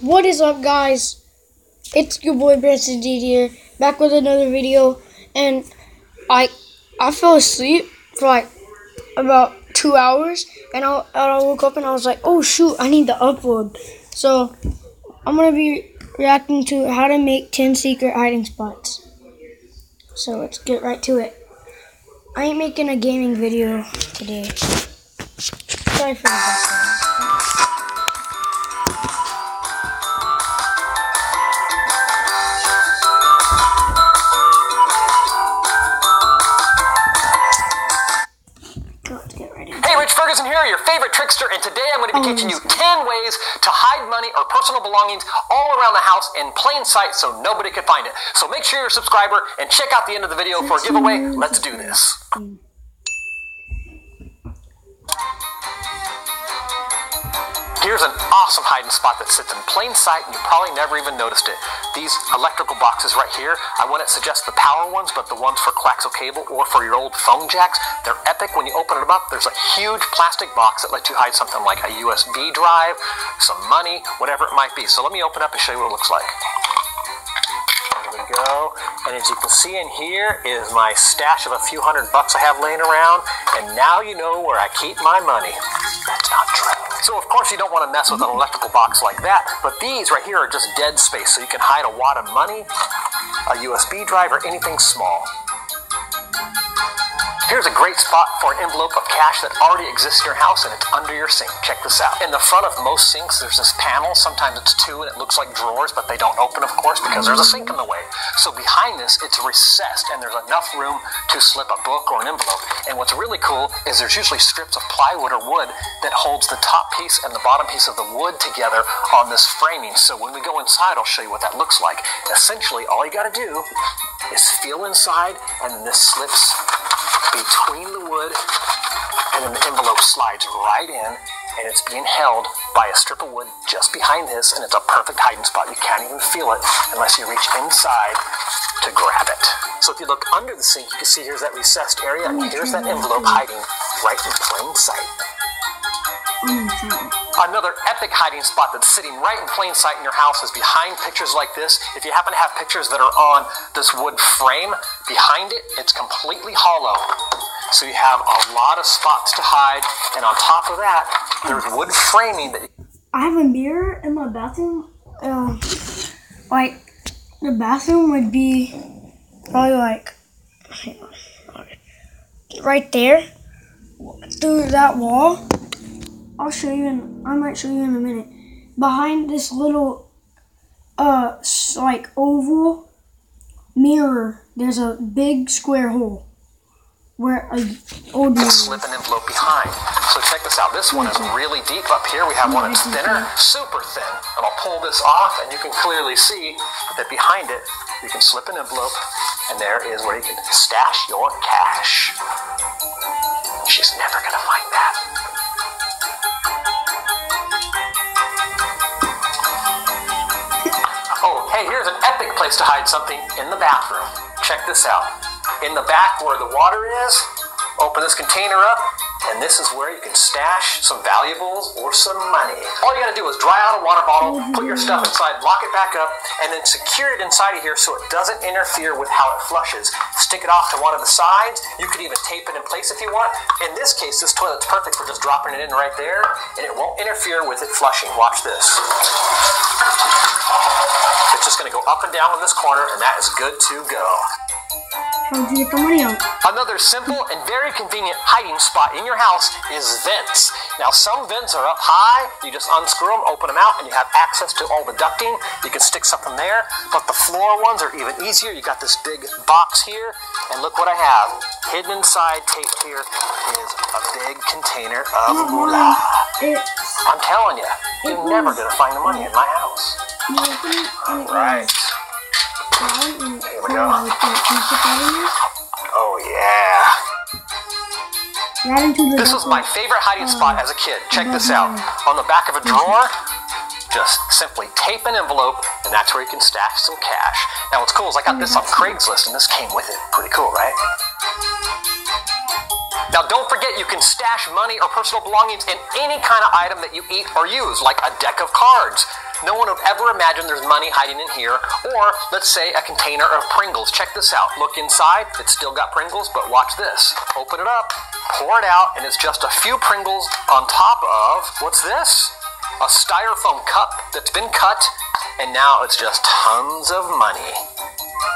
What is up, guys? It's your boy Branson D here, back with another video. And I I fell asleep for like about two hours, and I, and I woke up and I was like, oh shoot, I need to upload. So I'm gonna be reacting to how to make 10 secret hiding spots. So let's get right to it. I ain't making a gaming video today. Sorry for the and today I'm going to be Oh, teaching you 10 ways to hide money or personal belongings all around the house in plain sight so nobody can find it. So make sure you're a subscriber and check out the end of the video for a giveaway. Let's do this. Here's an awesome hiding spot that sits in plain sight and you probably never even noticed it. These electrical boxes right here, I wouldn't suggest the power ones, but the ones for coaxial cable or for your old phone jacks, they're epic. When you open them up, there's a huge plastic box that lets you hide something like a USB drive, some money, whatever it might be. So let me open up and show you what it looks like. There we go. And as you can see in here is my stash of a few hundred bucks I have laying around. And now you know where I keep my money. That's not true. So of course you don't want to mess with an mm-hmm. electrical box like that, but these right here are just dead space, so you can hide a wad of money, a USB drive, or anything small. Here's a great spot for an envelope of cash that already exists in your house and it's under your sink. Check this out. In the front of most sinks, there's this panel. Sometimes it's two and it looks like drawers, but they don't open, of course, because there's a sink in the way. So behind this, it's recessed and there's enough room to slip a book or an envelope. And what's really cool is there's usually strips of plywood or wood that holds the top piece and the bottom piece of the wood together on this framing. So when we go inside, I'll show you what that looks like. Essentially, all you got to do is feel inside and this slips between the wood and then the envelope slides right in and it's being held by a strip of wood just behind this and it's a perfect hiding spot. You can't even feel it unless you reach inside to grab it. So if you look under the sink you can see here's that recessed area and here's that envelope hiding right in plain sight mm-hmm. Another epic hiding spot that's sitting right in plain sight in your house is behind pictures like this. If you happen to have pictures that are on this wood frame, behind it, it's completely hollow. So you have a lot of spots to hide, and on top of that, there's wood framing that I have a mirror in my bathroom. Uh, like the bathroom would be probably like right there through that wall. I'll show you in. I might show you in a minute. Behind this little uh like oval mirror, there's a big square hole where a old mirror. slip an envelope behind. So check this out. This one is really deep up here. We have one that's thinner, super thin. And I'll pull this off, and you can clearly see that behind it, you can slip an envelope, and there is where you can stash your cash. She's never gonna find that. Hey, here's an epic place to hide something in the bathroom. Check this out. In the back where the water is, open this container up, and this is where you can stash some valuables or some money. All you gotta do is dry out a water bottle, put your stuff inside, lock it back up, and then secure it inside of here so it doesn't interfere with how it flushes. Stick it off to one of the sides. You could even tape it in place if you want. In this case, this toilet's perfect for just dropping it in right there, and it won't interfere with it flushing. Watch this. It's just going to go up and down in this corner, and that is good to go. Another simple and very convenient hiding spot in your house is vents. Now, some vents are up high. You just unscrew them, open them out, and you have access to all the ducting. You can stick something there. But the floor ones are even easier. You got this big box here, and look what I have. Hidden inside, taped here, is a big container of moolah. I'm telling you, you're never going to find the money in my house. you open it and it Right. was down and Here we oh, go. like that. Right into the This was my favorite hiding spot as a kid. Check this out. On the back of a drawer, just simply tape an envelope, and that's where you can stash some cash. Now, what's cool is I got this on Craigslist, and this came with it. Pretty cool, right? Now, don't forget you can stash money or personal belongings in any kind of item that you eat or use, like a deck of cards, No one would ever imagine there's money hiding in here. Or, let's say, a container of Pringles. Check this out. Look inside. It's still got Pringles, but watch this. Open it up, pour it out, and it's just a few Pringles on top of, what's this? A styrofoam cup that's been cut, and now it's just tons of money.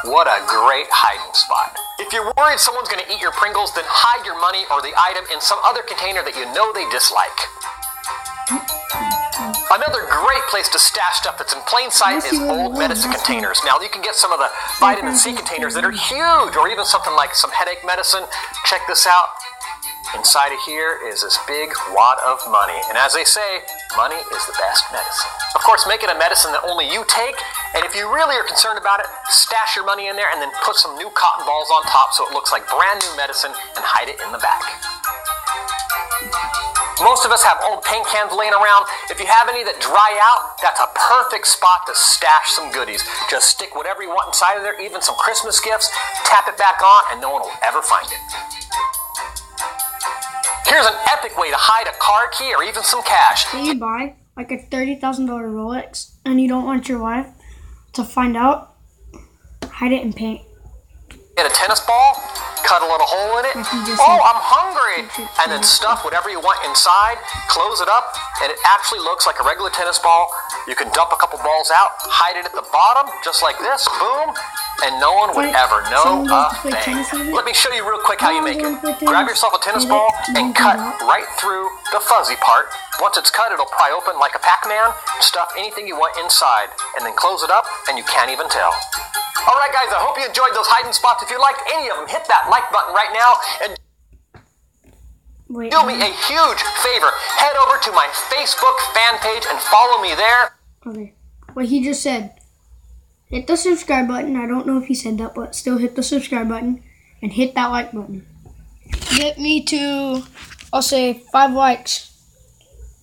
What a great hiding spot. If you're worried someone's going to eat your Pringles, then hide your money or the item in some other container that you know they dislike. Another great place to stash stuff that's in plain sight is old medicine containers. Now, you can get some of the vitamin C containers that are huge, or even something like some headache medicine. Check this out. Inside of here is this big wad of money. And as they say, money is the best medicine. Of course, make it a medicine that only you take. And if you really are concerned about it, stash your money in there and then put some new cotton balls on top so it looks like brand new medicine and hide it in the back. Most of us have old paint cans laying around. If you have any that dry out, that's a perfect spot to stash some goodies. Just stick whatever you want inside of there, even some Christmas gifts, tap it back on, and no one will ever find it. Here's an epic way to hide a car key or even some cash. Say you buy like a thirty thousand dollar Rolex and you don't want your wife to find out, hide it in paint. Get a tennis ball, cut a little hole in it. Like you just Oh. I'm hungry! And then stuff whatever you want inside, close it up, and it actually looks like a regular tennis ball. You can dump a couple balls out, hide it at the bottom, just like this, boom, and no one would ever know a wants to play thing. tennis with it? Let me show you real quick how you make it. Grab yourself a tennis ball and and cut right through the fuzzy part. Once it's cut, it'll pry open like a Pac-Man. Stuff anything you want inside, and then close it up, and you can't even tell. All right, guys, I hope you enjoyed those hiding spots. If you liked any of them, hit that like button right now and Wait, do me a huge favor. Head over to my Facebook fan page and follow me there. okay. What he just said. Hit the subscribe button. I don't know if he said that, but still hit the subscribe button and hit that like button. Get me to, I'll say five likes,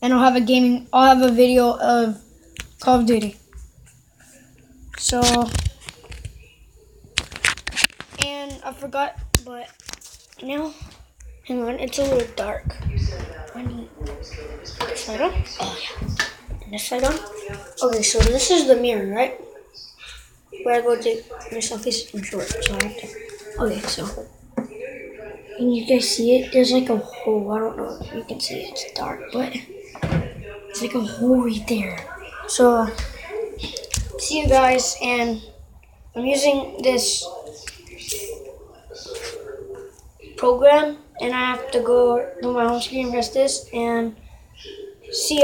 and I'll have a gaming. I'll have a video of Call of Duty. So, and I forgot, but now, hang on, it's a little dark. I need this side on. Oh yeah, this side on. Okay, so this is the mirror, right? Where I go take my selfies. I'm short, so I have to. Okay, so. Can you guys see it? There's like a hole. I don't know if you can see it. It's dark, but it's like a hole right there. So, see you guys, and I'm using this program, and I have to go to my home screen, press this, and see.